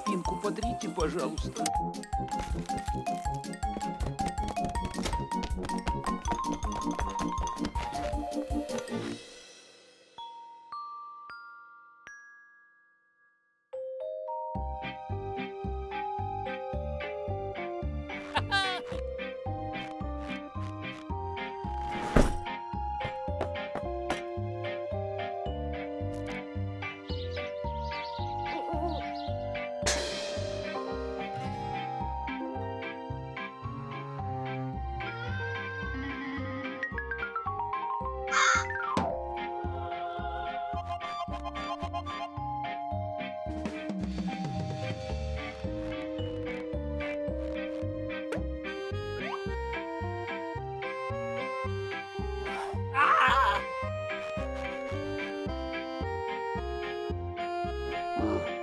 Спинку подрите, пожалуйста. 嗯